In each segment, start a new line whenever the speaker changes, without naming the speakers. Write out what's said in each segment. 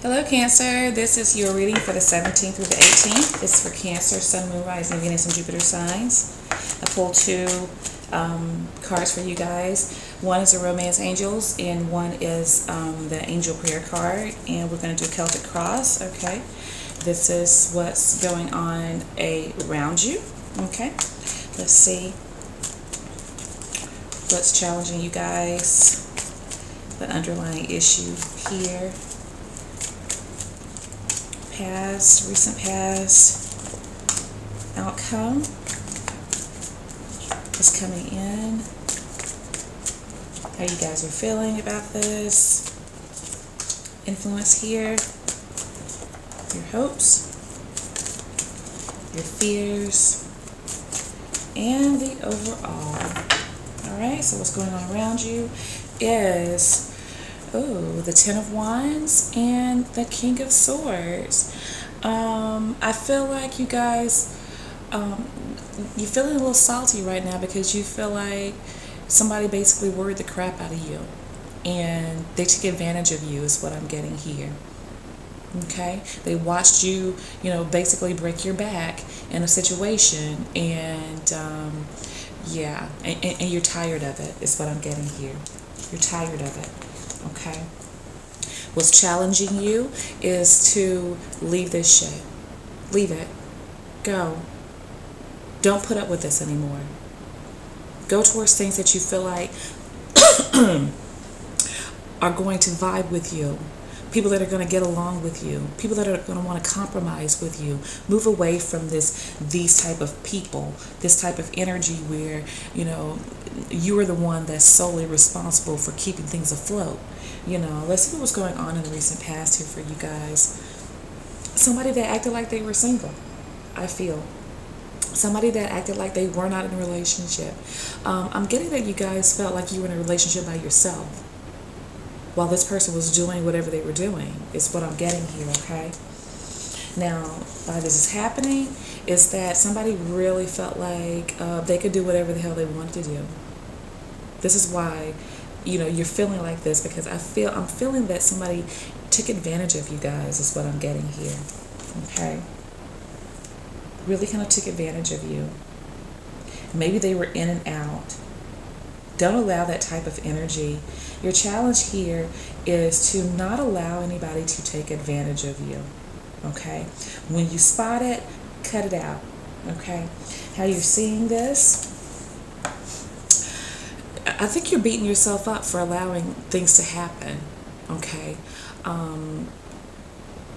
Hello, Cancer. This is your reading for the 17th through the 18th. It's for Cancer, Sun, Moon, Rising, Venus, and Jupiter signs. I pulled two um, cards for you guys. One is the Romance Angels, and one is um, the Angel Prayer card. And we're going to do Celtic Cross, okay? This is what's going on around you, okay? Let's see what's challenging you guys, the underlying issue here past, recent past, outcome is coming in. How you guys are feeling about this. Influence here. Your hopes. Your fears. And the overall. Alright, so what's going on around you is Oh, the Ten of Wands and the King of Swords. Um, I feel like you guys, um, you're feeling a little salty right now because you feel like somebody basically worried the crap out of you. And they took advantage of you is what I'm getting here. Okay? They watched you, you know, basically break your back in a situation. And, um, yeah, and, and you're tired of it is what I'm getting here. You're tired of it okay? What's challenging you is to leave this shit. Leave it. Go. Don't put up with this anymore. Go towards things that you feel like are going to vibe with you people that are going to get along with you, people that are going to want to compromise with you. Move away from this these type of people, this type of energy where, you know, you are the one that's solely responsible for keeping things afloat. You know, let's see what was going on in the recent past here for you guys. Somebody that acted like they were single, I feel somebody that acted like they were not in a relationship. Um, I'm getting that you guys felt like you were in a relationship by yourself while this person was doing whatever they were doing, is what I'm getting here, okay? Now, why this is happening is that somebody really felt like uh, they could do whatever the hell they wanted to do. This is why, you know, you're feeling like this because I feel I'm feeling that somebody took advantage of you guys. Is what I'm getting here. Okay. Really kind of took advantage of you. Maybe they were in and out. Don't allow that type of energy. Your challenge here is to not allow anybody to take advantage of you. Okay? When you spot it, cut it out. Okay? How you're seeing this? I think you're beating yourself up for allowing things to happen. Okay? Um,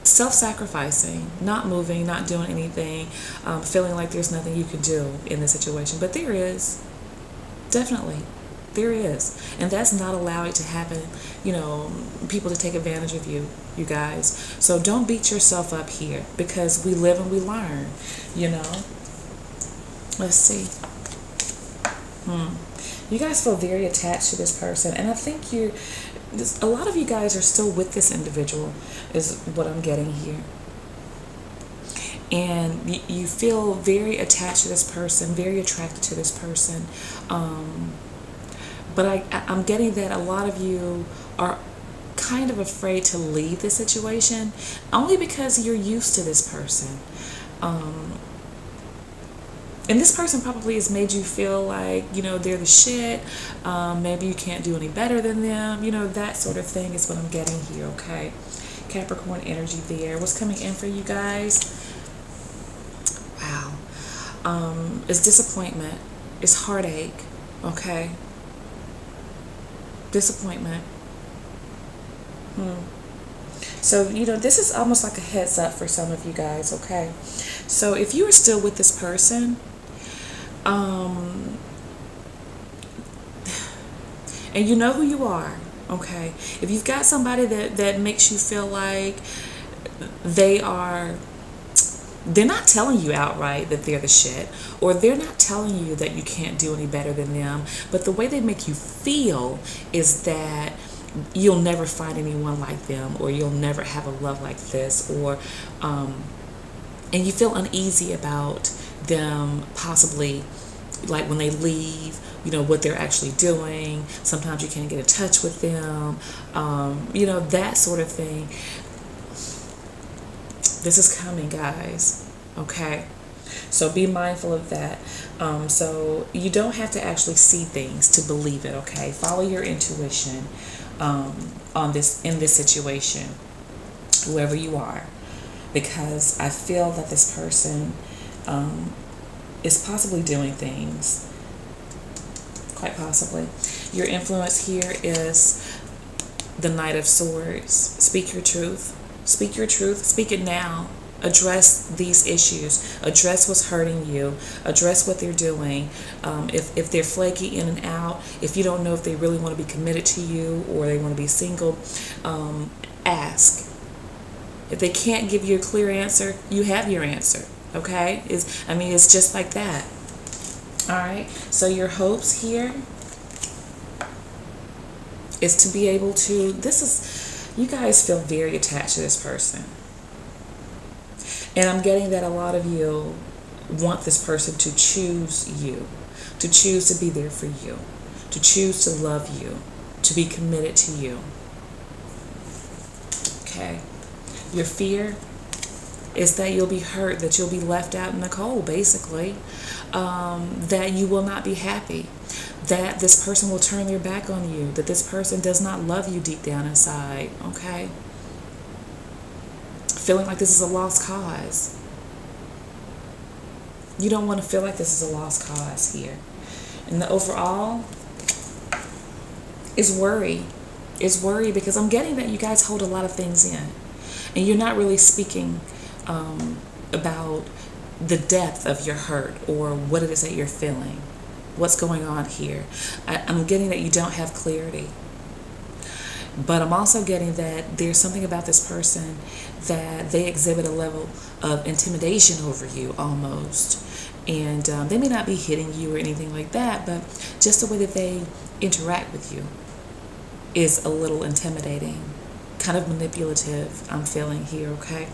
self-sacrificing, not moving, not doing anything, um, feeling like there's nothing you can do in the situation. But there is. Definitely. There is. And that's not allowing to happen, you know, people to take advantage of you, you guys. So don't beat yourself up here because we live and we learn, you know. Let's see. Hmm. You guys feel very attached to this person. And I think you, a lot of you guys are still with this individual, is what I'm getting here and you feel very attached to this person, very attracted to this person. Um, but I, I'm getting that a lot of you are kind of afraid to leave the situation only because you're used to this person. Um, and this person probably has made you feel like, you know, they're the shit. Um, maybe you can't do any better than them. You know, that sort of thing is what I'm getting here, okay? Capricorn energy there. What's coming in for you guys? Wow. Um, it's disappointment. It's heartache, okay? Disappointment. Hmm. So, you know, this is almost like a heads up for some of you guys, okay? So, if you are still with this person, um, and you know who you are, okay? If you've got somebody that, that makes you feel like they are they're not telling you outright that they're the shit or they're not telling you that you can't do any better than them but the way they make you feel is that you'll never find anyone like them or you'll never have a love like this or um, and you feel uneasy about them possibly like when they leave you know what they're actually doing. Sometimes you can't get in touch with them. Um, you know that sort of thing This is coming, guys. Okay? So be mindful of that. Um, so you don't have to actually see things to believe it, okay? Follow your intuition um, on this in this situation, whoever you are, because I feel that this person um, is possibly doing things, quite possibly. Your influence here is the Knight of Swords. Speak your truth. Speak your truth. Speak it now. Address these issues. Address what's hurting you. Address what they're doing. Um, if, if they're flaky in and out if you don't know if they really want to be committed to you or they want to be single um, ask. If they can't give you a clear answer you have your answer okay? Is i mean it's just like that. All right so your hopes here is to be able to this is you guys feel very attached to this person and I'm getting that a lot of you want this person to choose you, to choose to be there for you, to choose to love you, to be committed to you. Okay. Your fear is that you'll be hurt, that you'll be left out in the cold, basically, um, that you will not be happy, that this person will turn their back on you, that this person does not love you deep down inside, okay? feeling like this is a lost cause. You don't want to feel like this is a lost cause here. And the overall is worry. Is worry because I'm getting that you guys hold a lot of things in. And you're not really speaking um, about the depth of your hurt or what it is that you're feeling. What's going on here? I, I'm getting that you don't have clarity. But I'm also getting that there's something about this person that they exhibit a level of intimidation over you almost. And um, they may not be hitting you or anything like that, but just the way that they interact with you is a little intimidating, kind of manipulative, I'm feeling here, okay?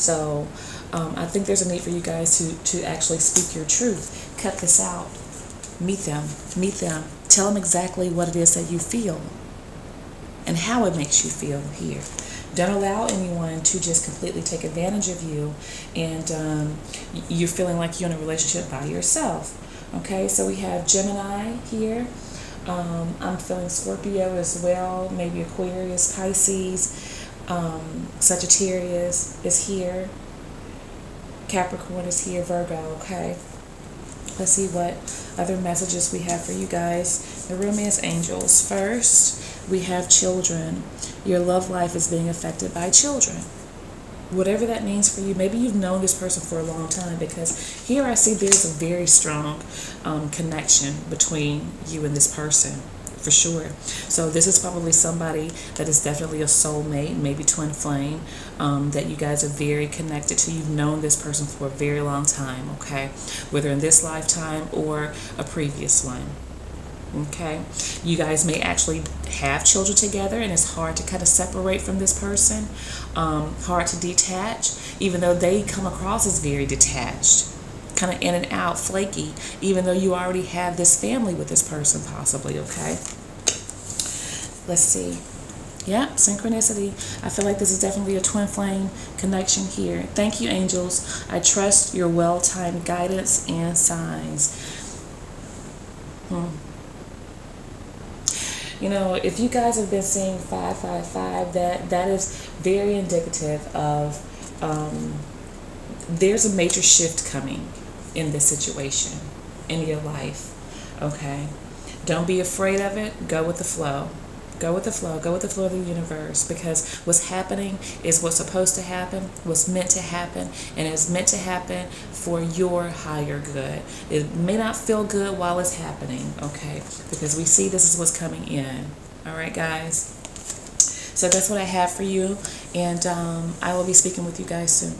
So um, I think there's a need for you guys to, to actually speak your truth. Cut this out. Meet them. Meet them. Tell them exactly what it is that you feel and how it makes you feel here. Don't allow anyone to just completely take advantage of you and um, you're feeling like you're in a relationship by yourself. Okay, so we have Gemini here. Um, I'm feeling Scorpio as well, maybe Aquarius, Pisces, um, Sagittarius is here. Capricorn is here, Virgo, okay? Let's see what other messages we have for you guys. The romance angels. First, we have children. Your love life is being affected by children. Whatever that means for you, maybe you've known this person for a long time because here I see there's a very strong um, connection between you and this person for sure. So this is probably somebody that is definitely a soulmate, maybe twin flame, um, that you guys are very connected to. You've known this person for a very long time, okay? Whether in this lifetime or a previous one okay you guys may actually have children together and it's hard to kind of separate from this person um, hard to detach even though they come across as very detached kind of in and out flaky even though you already have this family with this person possibly okay? Let's see. Yeah synchronicity. I feel like this is definitely a twin flame connection here. Thank you angels. I trust your well-timed guidance and signs. Hmm. You know, if you guys have been seeing 555, that, that is very indicative of um, there's a major shift coming in this situation in your life. Okay? Don't be afraid of it. Go with the flow. Go with the flow. Go with the flow of the universe because what's happening is what's supposed to happen, what's meant to happen, and it's meant to happen for your higher good. It may not feel good while it's happening, okay? Because we see this is what's coming in. All right, guys? So that's what I have for you, and um, I will be speaking with you guys soon.